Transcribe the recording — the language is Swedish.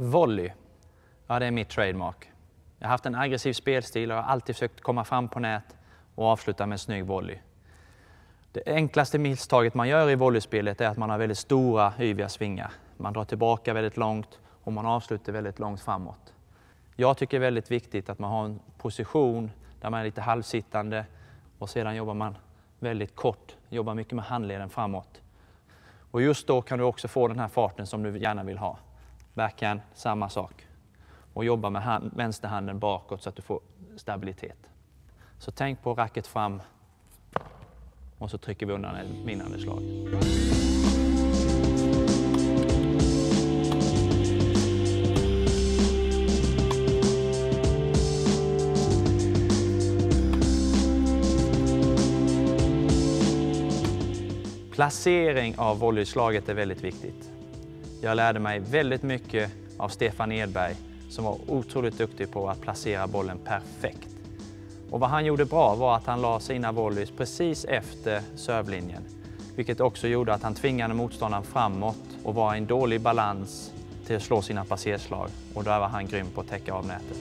volley, ja det är mitt trademark. Jag har haft en aggressiv spelstil och har alltid försökt komma fram på nät och avsluta med en snygg volley. Det enklaste misstaget man gör i volleyspelet är att man har väldigt stora yviga svingar. Man drar tillbaka väldigt långt och man avslutar väldigt långt framåt. Jag tycker det är väldigt viktigt att man har en position där man är lite halvsittande och sedan jobbar man väldigt kort, jobbar mycket med handleden framåt. Och just då kan du också få den här farten som du gärna vill ha. Backhand, samma sak. Och jobba med hand, vänsterhanden bakåt så att du får stabilitet. Så tänk på racket fram och så trycker vi undan ett vinnande slag. Placering av volleyslaget är väldigt viktigt. Jag lärde mig väldigt mycket av Stefan Edberg som var otroligt duktig på att placera bollen perfekt. Och vad han gjorde bra var att han la sina volleys precis efter servlinjen. Vilket också gjorde att han tvingade motståndaren framåt och var i en dålig balans till att slå sina passerslag. Och där var han grym på att täcka av nätet.